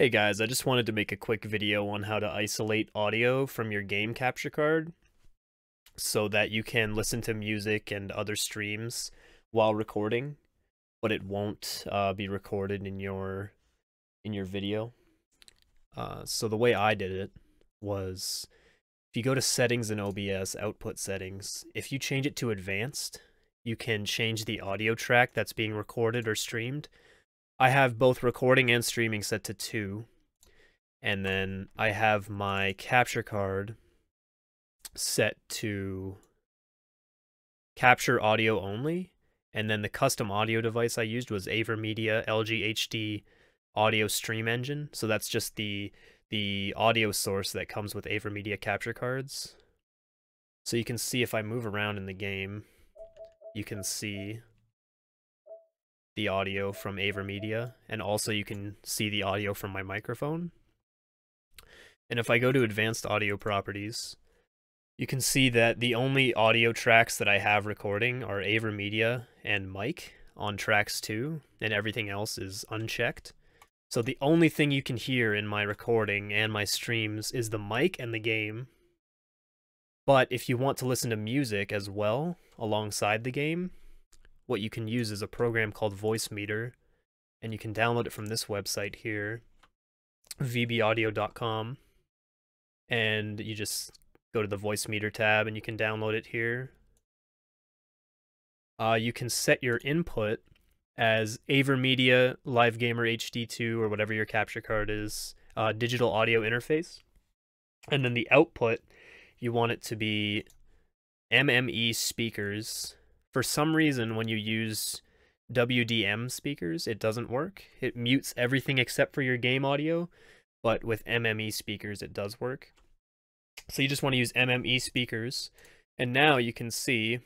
Hey guys, I just wanted to make a quick video on how to isolate audio from your game capture card so that you can listen to music and other streams while recording, but it won't uh, be recorded in your in your video. Uh, so the way I did it was if you go to settings in OBS, output settings, if you change it to advanced, you can change the audio track that's being recorded or streamed I have both recording and streaming set to 2. And then I have my capture card set to capture audio only. And then the custom audio device I used was AverMedia LG HD audio stream engine. So that's just the the audio source that comes with AverMedia capture cards. So you can see if I move around in the game, you can see the audio from AverMedia, and also you can see the audio from my microphone. And if I go to advanced audio properties, you can see that the only audio tracks that I have recording are AverMedia and mic on tracks 2, and everything else is unchecked. So the only thing you can hear in my recording and my streams is the mic and the game. But if you want to listen to music as well alongside the game, what you can use is a program called Voicemeeter, and you can download it from this website here, vbaudio.com, and you just go to the Voicemeeter tab and you can download it here. Uh, you can set your input as AverMedia Live Gamer HD2 or whatever your capture card is, uh, digital audio interface. And then the output, you want it to be MME speakers for some reason, when you use WDM speakers, it doesn't work. It mutes everything except for your game audio, but with MME speakers, it does work. So you just want to use MME speakers. And now you can see,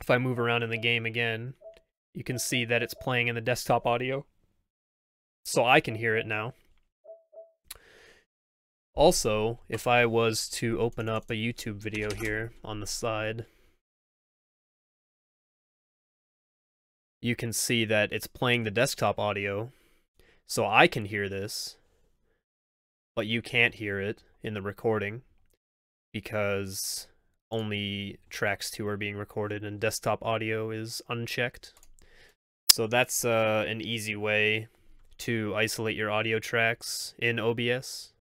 if I move around in the game again, you can see that it's playing in the desktop audio. So I can hear it now. Also, if I was to open up a YouTube video here on the side, you can see that it's playing the desktop audio. So I can hear this, but you can't hear it in the recording because only tracks 2 are being recorded and desktop audio is unchecked. So that's uh, an easy way to isolate your audio tracks in OBS.